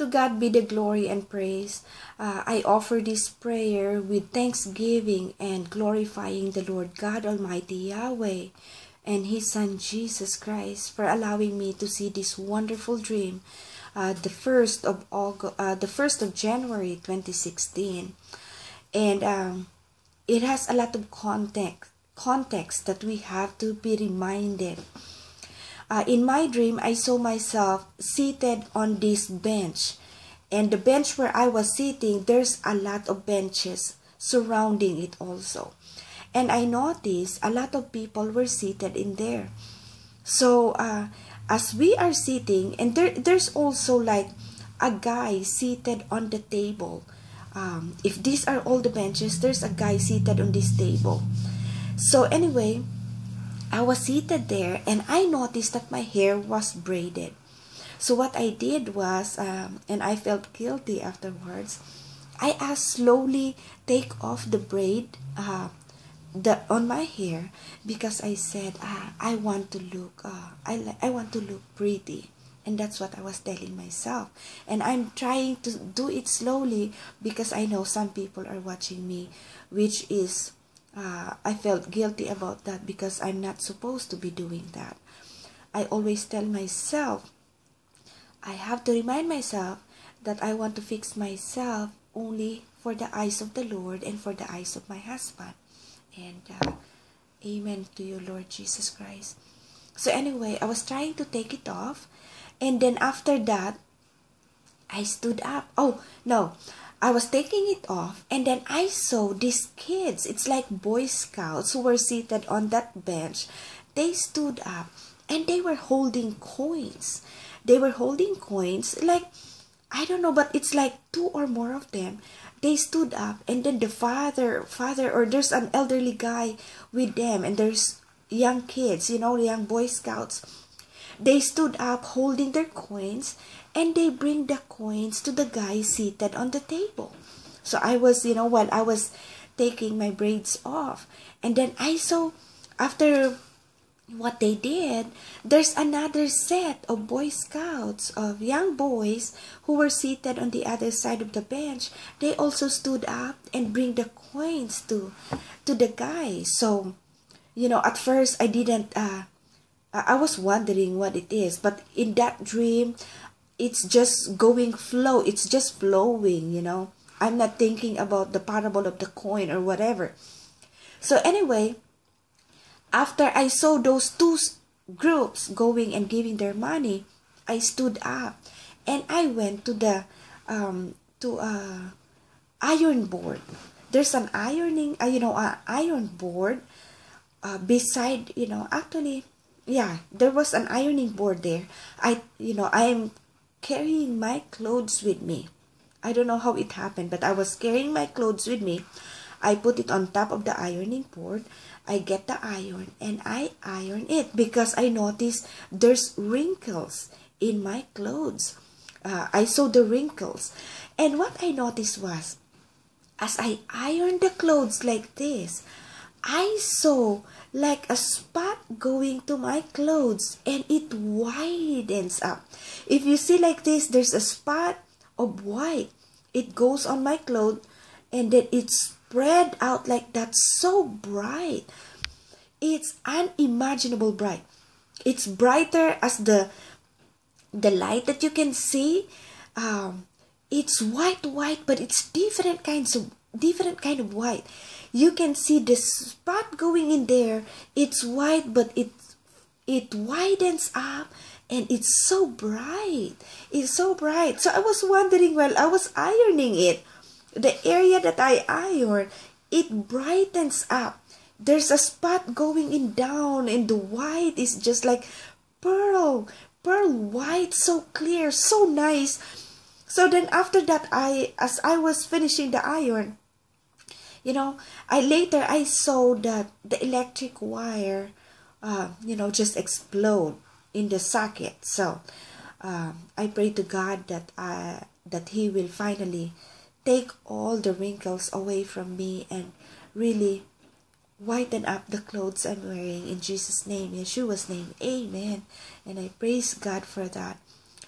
To God be the glory and praise. Uh, I offer this prayer with thanksgiving and glorifying the Lord God Almighty Yahweh and His Son Jesus Christ for allowing me to see this wonderful dream, uh, the first of August, uh, the first of January 2016, and um, it has a lot of context context that we have to be reminded. Uh, in my dream, I saw myself seated on this bench. And the bench where I was sitting, there's a lot of benches surrounding it also. And I noticed a lot of people were seated in there. So, uh, as we are sitting, and there, there's also like a guy seated on the table. Um, if these are all the benches, there's a guy seated on this table. So, anyway, I was seated there and I noticed that my hair was braided. So what I did was, um, and I felt guilty afterwards, I asked slowly take off the braid uh, the on my hair because I said ah, I want to look uh, I I want to look pretty and that's what I was telling myself and I'm trying to do it slowly because I know some people are watching me which is uh, I felt guilty about that because I'm not supposed to be doing that. I always tell myself, I have to remind myself that I want to fix myself only for the eyes of the Lord and for the eyes of my husband. And uh, amen to you, Lord Jesus Christ. So, anyway, I was trying to take it off. And then after that, I stood up. Oh, no. I was taking it off and then I saw these kids. It's like Boy Scouts who were seated on that bench. They stood up and they were holding coins. They were holding coins like I don't know, but it's like two or more of them. They stood up and then the father father or there's an elderly guy with them and there's young kids, you know, the young Boy Scouts. They stood up holding their coins and they bring the coins to the guy seated on the table. So I was, you know, while I was taking my braids off, and then I saw after what they did, there's another set of Boy Scouts, of young boys who were seated on the other side of the bench. They also stood up and bring the coins to to the guy. So, you know, at first I didn't uh I was wondering what it is, but in that dream it's just going flow it's just flowing you know. I'm not thinking about the parable of the coin or whatever. So anyway after i saw those two groups going and giving their money i stood up and i went to the um to a iron board. There's an ironing uh, you know an iron board uh, beside you know actually yeah there was an ironing board there i you know i'm carrying my clothes with me. I don't know how it happened, but I was carrying my clothes with me. I put it on top of the ironing board. I get the iron and I iron it because I noticed there's wrinkles in my clothes. Uh, I saw the wrinkles. And what I noticed was, as I ironed the clothes like this, I saw like a spot going to my clothes and it widens up. If you see like this, there's a spot of white. It goes on my clothes and then it spread out like that so bright. It's unimaginable bright. It's brighter as the the light that you can see. Um, it's white, white, but it's different kinds of different kind of white you can see the spot going in there. It's white but it it widens up and it's so bright. It's so bright. So i was wondering while i was ironing it the area that i iron it brightens up. There's a spot going in down and the white is just like pearl pearl white so clear so nice. So then after that i as i was finishing the iron you know i later i saw that the electric wire uh, you know just explode in the socket. So uh, i pray to god that i that he will finally take all the wrinkles away from me and really whiten up the clothes i'm wearing in jesus name yeshua's name. Amen. And i praise god for that.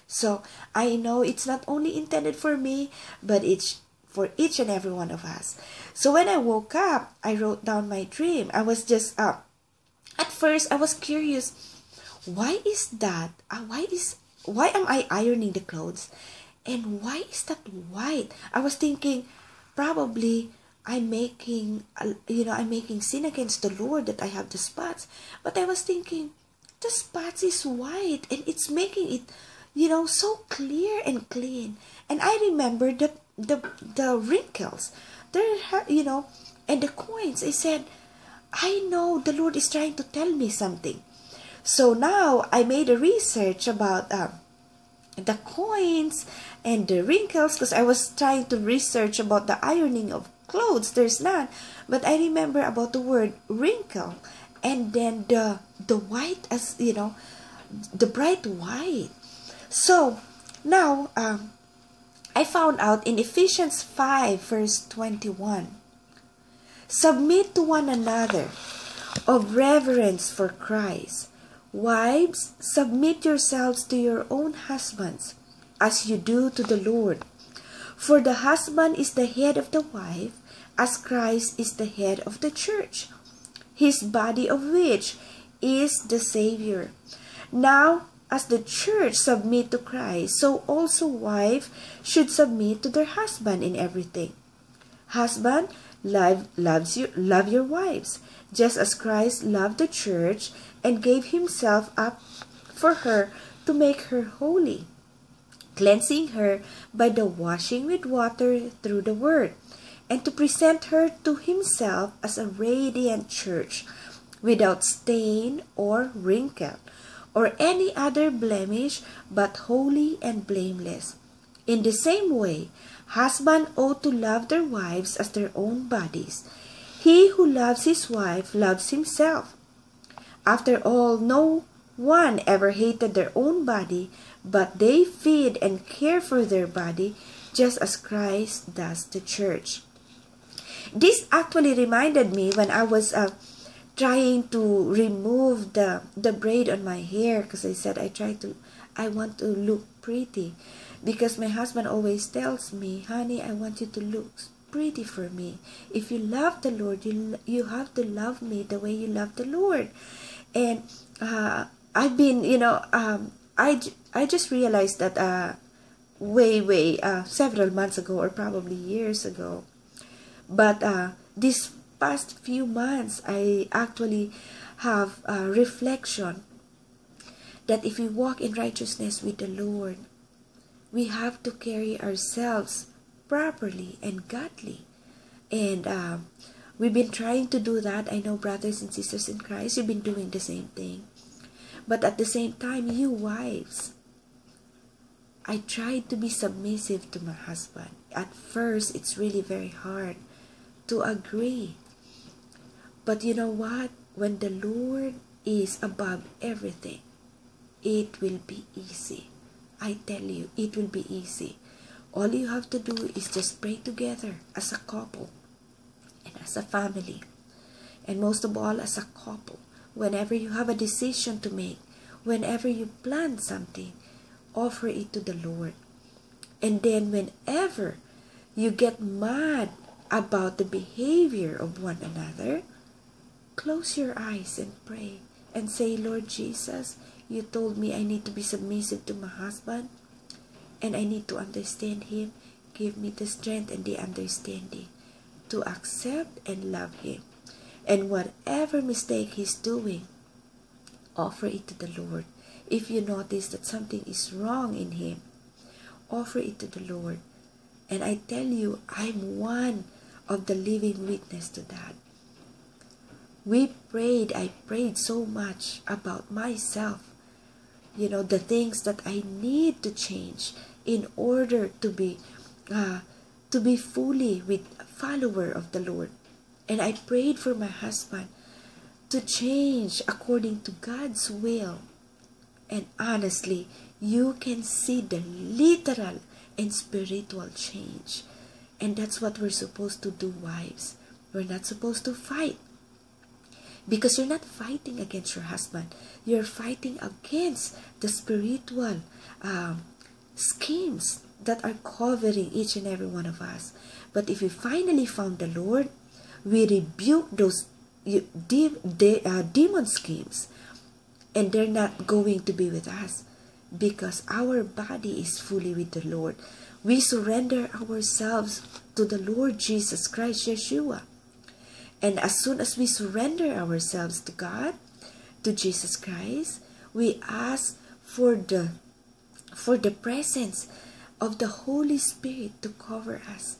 So I know it's not only intended for me, but it's for each and every one of us. So when I woke up, I wrote down my dream. I was just up. Uh, at first, I was curious. Why is that? Uh, why is why am I ironing the clothes? And why is that white? I was thinking, probably I'm making, uh, you know, I'm making sin against the Lord that I have the spots. But I was thinking, the spots is white and it's making it, you know, so clear and clean. And I remember the the the wrinkles, there, you know, and the coins. I said, I know the Lord is trying to tell me something. So now I made a research about. Um, the coins and the wrinkles because I was trying to research about the ironing of clothes. There's none. But I remember about the word wrinkle and then the the white as you know the bright white. So now um, I found out in Ephesians 5 verse 21 Submit to one another of reverence for Christ Wives, submit yourselves to your own husbands, as you do to the Lord. For the husband is the head of the wife, as Christ is the head of the church, his body of which is the Savior. Now, as the church submit to Christ, so also wife should submit to their husband in everything. Husband, love, loves you, love your wives, just as Christ loved the church and gave himself up for her to make her holy, cleansing her by the washing with water through the word, and to present her to himself as a radiant church, without stain or wrinkle, or any other blemish, but holy and blameless. In the same way, husbands ought to love their wives as their own bodies. He who loves his wife loves himself. After all, no one ever hated their own body, but they feed and care for their body just as Christ does the church. This actually reminded me when I was uh, trying to remove the, the braid on my hair because I said I try to, I want to look pretty because my husband always tells me, honey, I want you to look pretty for me. If you love the Lord, you, you have to love me the way you love the Lord and uh, I've been, you know, um, I, I just realized that uh, way, way, uh, several months ago or probably years ago. But uh, this past few months, I actually have a reflection that if we walk in righteousness with the Lord, we have to carry ourselves properly and godly. And um, We've been trying to do that. I know, brothers and sisters in Christ, you've been doing the same thing. But at the same time, you wives, I tried to be submissive to my husband. At first, it's really very hard to agree. But you know what? When the Lord is above everything, it will be easy. I tell you, it will be easy. All you have to do is just pray together as a couple and as a family. And most of all, as a couple. Whenever you have a decision to make, whenever you plan something, offer it to the Lord. And then, whenever you get mad about the behavior of one another, close your eyes and pray and say, Lord Jesus, you told me I need to be submissive to my husband and I need to understand him. Give me the strength and the understanding to accept and love Him. And whatever mistake He's doing, offer it to the Lord. If you notice that something is wrong in Him, offer it to the Lord. And I tell you, I'm one of the living witness to that. We prayed, I prayed so much about myself. You know, the things that I need to change in order to be uh, to be fully with follower of the Lord. And I prayed for my husband to change according to God's will. And honestly, you can see the literal and spiritual change. And that's what we're supposed to do, wives. We're not supposed to fight. Because you're not fighting against your husband. You're fighting against the spiritual um, schemes that are covering each and every one of us. But if we finally found the Lord, we rebuke those de- de- uh, demon schemes and they're not going to be with us because our body is fully with the Lord. We surrender ourselves to the Lord Jesus Christ, Yeshua. And as soon as we surrender ourselves to God, to Jesus Christ, we ask for the for the presence of the Holy Spirit to cover us.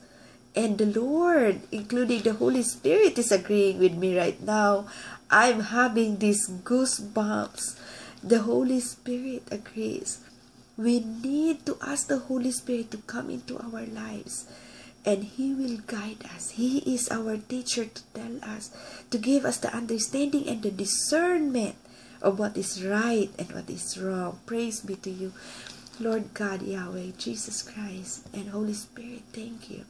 And the Lord, including the Holy Spirit, is agreeing with me right now. I'm having these goosebumps. The Holy Spirit agrees. We need to ask the Holy Spirit to come into our lives and He will guide us. He is our teacher to tell us, to give us the understanding and the discernment of what is right and what is wrong. Praise be to you, Lord God, Yahweh, Jesus Christ, and Holy Spirit. Thank you.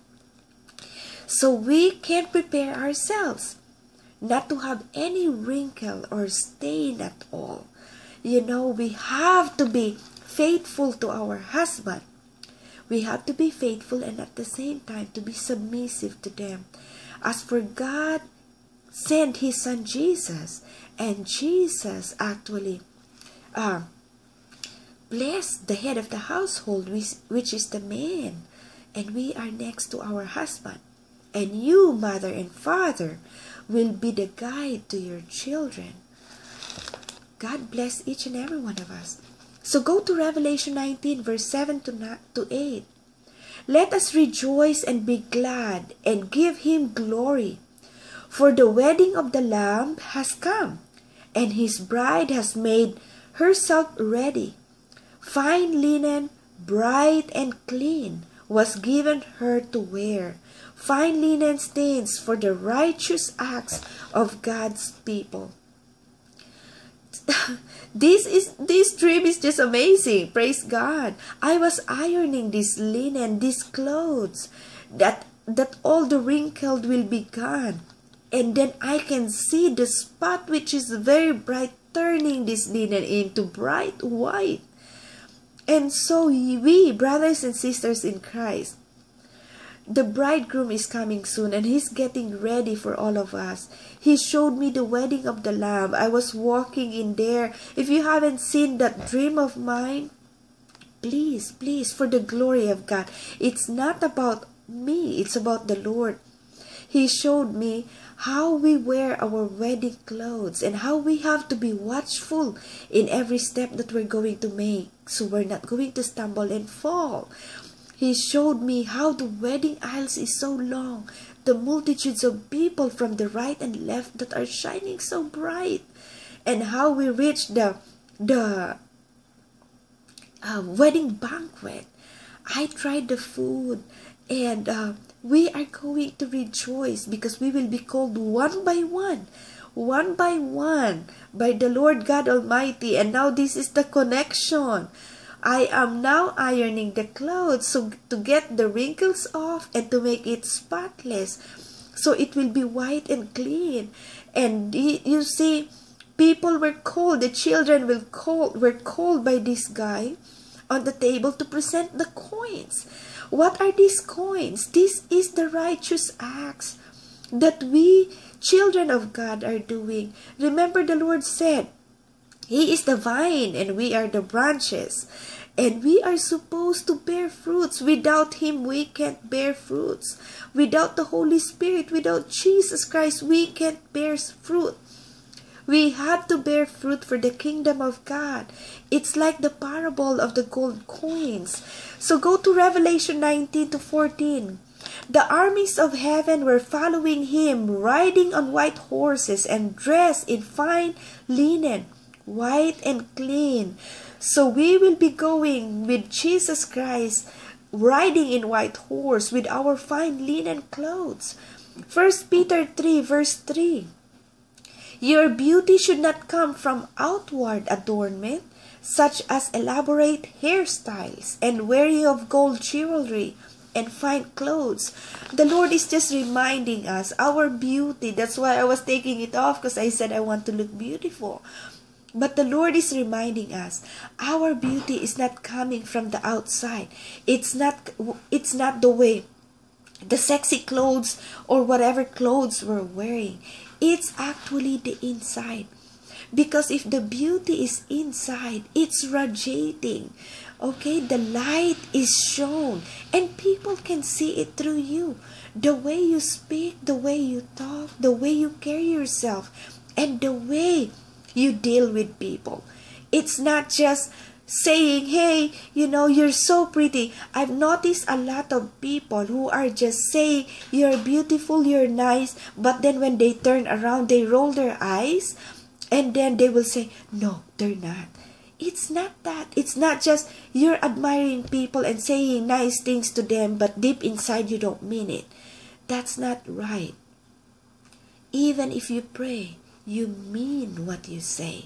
So we can prepare ourselves not to have any wrinkle or stain at all. You know, we have to be faithful to our husband. We have to be faithful and at the same time to be submissive to them. As for God, sent his son Jesus, and Jesus actually uh, blessed the head of the household, which, which is the man, and we are next to our husband. And you, mother and father, will be the guide to your children. God bless each and every one of us. So go to Revelation 19, verse 7 to, to 8. Let us rejoice and be glad and give him glory. For the wedding of the Lamb has come, and his bride has made herself ready. Fine linen, bright and clean, was given her to wear. Fine linen stains for the righteous acts of God's people. this is this dream is just amazing. Praise god. I was ironing this linen these clothes that that all the wrinkled will be gone. And then i can see the spot which is very bright turning this linen into bright white. And so we brothers and sisters in christ the bridegroom is coming soon and he's getting ready for all of us. He showed me the wedding of the Lamb. I was walking in there. If you haven't seen that dream of mine, please, please, for the glory of God. It's not about me, it's about the Lord. He showed me how we wear our wedding clothes and how we have to be watchful in every step that we're going to make so we're not going to stumble and fall. He showed me how the wedding aisles is so long, the multitudes of people from the right and left that are shining so bright, and how we reach the the uh, wedding banquet. I tried the food, and uh, we are going to rejoice because we will be called one by one one by one by the Lord God Almighty. And now this is the connection. I am now ironing the clothes so to get the wrinkles off and to make it spotless. So it will be white and clean. And you see people were called the children were called by this guy on the table to present the coins. What are these coins? This is the righteous acts that we children of god are doing. Remember the lord said he is the vine and we are the branches. And we are supposed to bear fruits. Without Him, we can't bear fruits. Without the Holy Spirit, without Jesus Christ, we can't bear fruit. We have to bear fruit for the kingdom of God. It's like the parable of the gold coins. So go to Revelation 19 to 14. The armies of heaven were following him, riding on white horses and dressed in fine linen white and clean. So we will be going with Jesus Christ riding in white horse with our fine linen clothes. First Peter 3 verse 3. Your beauty should not come from outward adornment, such as elaborate hairstyles and wearing of gold jewelry and fine clothes. The Lord is just reminding us our beauty. That's why I was taking it off because I said I want to look beautiful. But the Lord is reminding us our beauty is not coming from the outside. It's not it's not the way the sexy clothes or whatever clothes we're wearing. It's actually the inside. Because if the beauty is inside, it's radiating. Okay, the light is shown and people can see it through you. The way you speak, the way you talk, the way you carry yourself, and the way you deal with people. It's not just saying, hey, you know, you're so pretty. I've noticed a lot of people who are just saying, you're beautiful, you're nice, but then when they turn around, they roll their eyes and then they will say, no, they're not. It's not that. It's not just you're admiring people and saying nice things to them, but deep inside you don't mean it. That's not right. Even if you pray, you mean what you say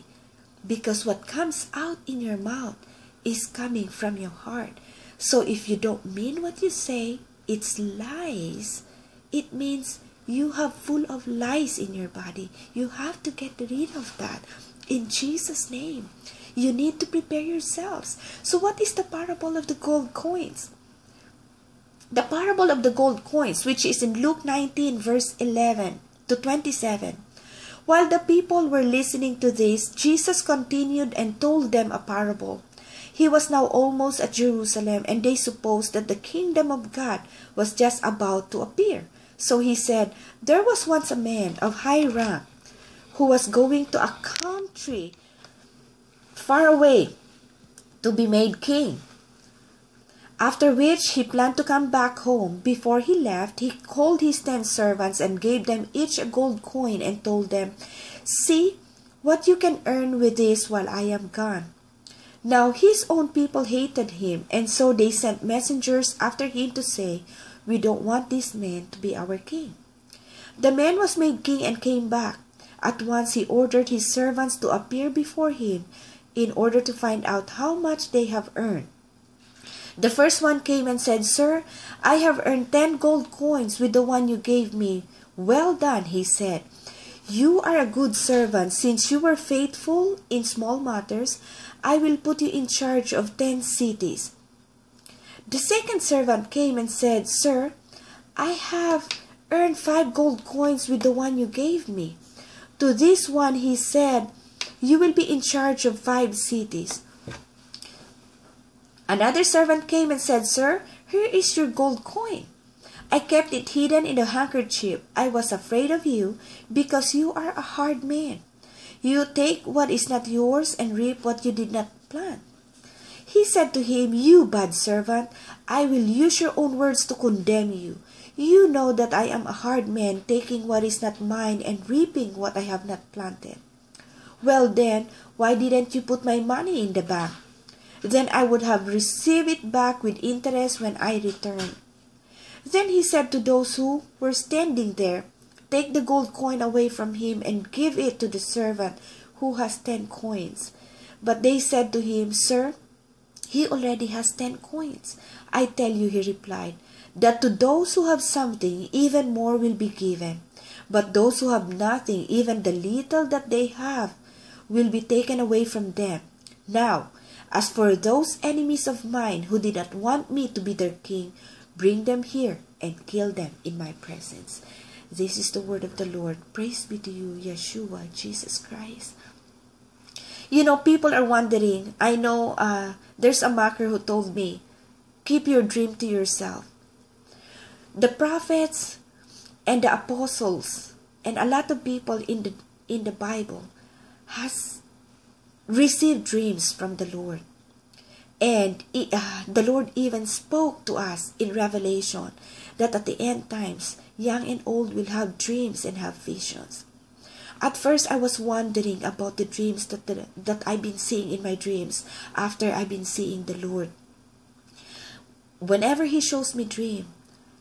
because what comes out in your mouth is coming from your heart. So if you don't mean what you say, it's lies. It means you have full of lies in your body. You have to get rid of that in Jesus' name. You need to prepare yourselves. So what is the parable of the gold coins? The parable of the gold coins, which is in Luke 19 verse 11 to 27. While the people were listening to this, Jesus continued and told them a parable. He was now almost at Jerusalem, and they supposed that the kingdom of God was just about to appear. So he said, There was once a man of high rank who was going to a country far away to be made king. After which he planned to come back home. Before he left, he called his ten servants and gave them each a gold coin and told them, See what you can earn with this while I am gone. Now his own people hated him, and so they sent messengers after him to say, We don't want this man to be our king. The man was made king and came back. At once he ordered his servants to appear before him in order to find out how much they have earned. The first one came and said, Sir, I have earned ten gold coins with the one you gave me. Well done, he said. You are a good servant. Since you were faithful in small matters, I will put you in charge of ten cities. The second servant came and said, Sir, I have earned five gold coins with the one you gave me. To this one he said, You will be in charge of five cities. Another servant came and said, Sir, here is your gold coin. I kept it hidden in a handkerchief. I was afraid of you because you are a hard man. You take what is not yours and reap what you did not plant. He said to him, You bad servant, I will use your own words to condemn you. You know that I am a hard man, taking what is not mine and reaping what I have not planted. Well then, why didn't you put my money in the bank? Then I would have received it back with interest when I returned. Then he said to those who were standing there, Take the gold coin away from him and give it to the servant who has ten coins. But they said to him, Sir, he already has ten coins. I tell you, he replied, that to those who have something, even more will be given. But those who have nothing, even the little that they have, will be taken away from them. Now, as for those enemies of mine who did not want me to be their king, bring them here and kill them in my presence. This is the word of the Lord. Praise be to you, Yeshua, Jesus Christ. You know, people are wondering. I know uh, there's a maker who told me, keep your dream to yourself. The prophets and the apostles and a lot of people in the in the Bible has received dreams from the Lord. And uh, the Lord even spoke to us in Revelation that at the end times, young and old will have dreams and have visions. At first, I was wondering about the dreams that, the, that I've been seeing in my dreams after I've been seeing the Lord. Whenever He shows me dream,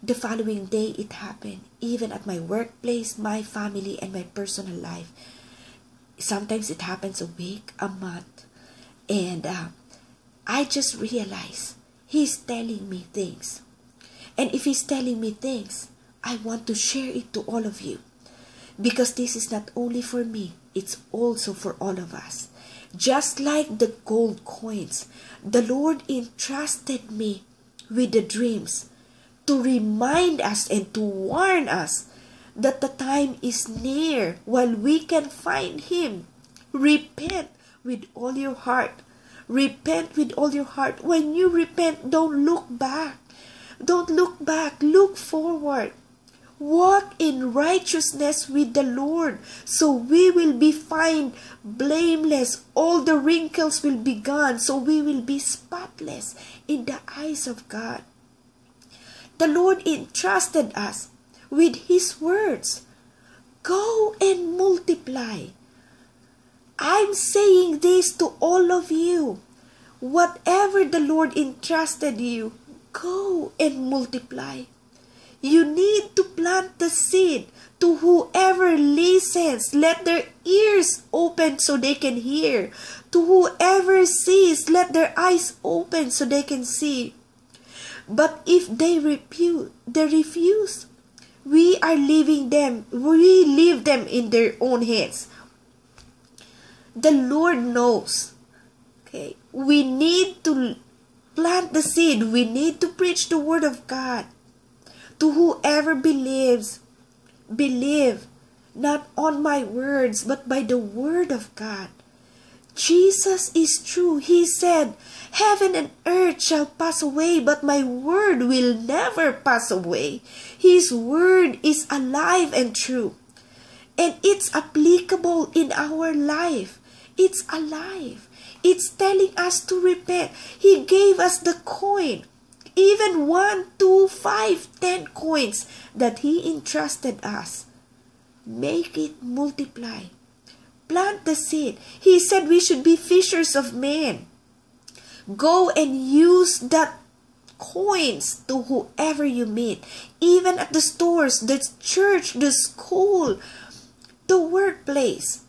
the following day it happened, even at my workplace, my family, and my personal life sometimes it happens a week, a month, and uh, I just realize He's telling me things. And if He's telling me things, I want to share it to all of you. Because this is not only for me, it's also for all of us. Just like the gold coins, the Lord entrusted me with the dreams to remind us and to warn us that the time is near while we can find Him. Repent with all your heart. Repent with all your heart. When you repent, don't look back. Don't look back. Look forward. Walk in righteousness with the Lord, so we will be found blameless. All the wrinkles will be gone, so we will be spotless in the eyes of God. The Lord entrusted us with His words Go and multiply. I'm saying this to all of you. Whatever the Lord entrusted you, go and multiply. You need to plant the seed to whoever listens. Let their ears open so they can hear. To whoever sees, let their eyes open so they can see. But if they refuse, they refuse. We are leaving them. We leave them in their own hands. The Lord knows. Okay, we need to plant the seed. We need to preach the word of God to whoever believes. Believe not on my words, but by the word of God. Jesus is true. He said, Heaven and earth shall pass away, but my word will never pass away. His word is alive and true. And it's applicable in our life. It's alive. It's telling us to repent. He gave us the coin, even one, two, five, ten coins that He entrusted us. Make it multiply plant the seed. He said we should be fishers of men. Go and use that coins to whoever you meet, even at the stores, the church, the school, the workplace.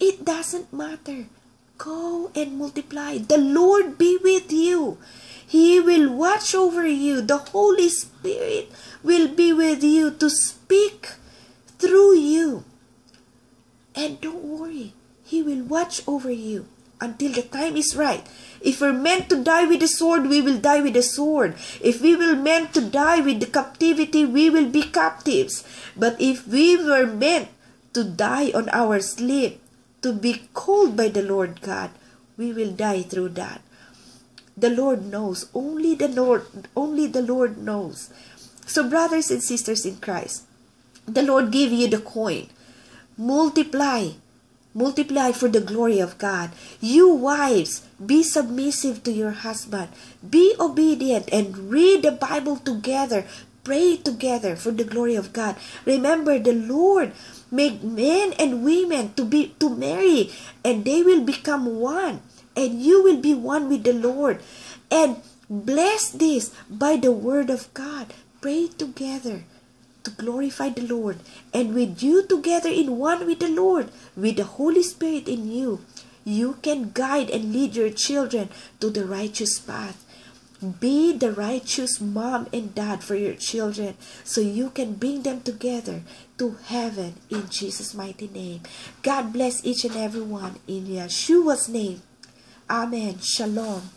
It doesn't matter. Go and multiply. The Lord be with you. He will watch over you. The Holy Spirit will be with you to speak through you. And don't worry, He will watch over you until the time is right. If we're meant to die with the sword, we will die with the sword. If we were meant to die with the captivity, we will be captives. But if we were meant to die on our sleep, to be called by the Lord God, we will die through that. The Lord knows. Only the Lord, only the Lord knows. So brothers and sisters in Christ, the Lord gave you the coin multiply multiply for the glory of God. You wives, be submissive to your husband. Be obedient and read the Bible together. Pray together for the glory of God. Remember the Lord made men and women to be to marry and they will become one and you will be one with the Lord. And bless this by the word of God. Pray together to glorify the Lord, and with you together in one with the Lord, with the Holy Spirit in you, you can guide and lead your children to the righteous path. Be the righteous mom and dad for your children so you can bring them together to heaven in Jesus' mighty name. God bless each and every one in Yeshua's name. Amen. Shalom.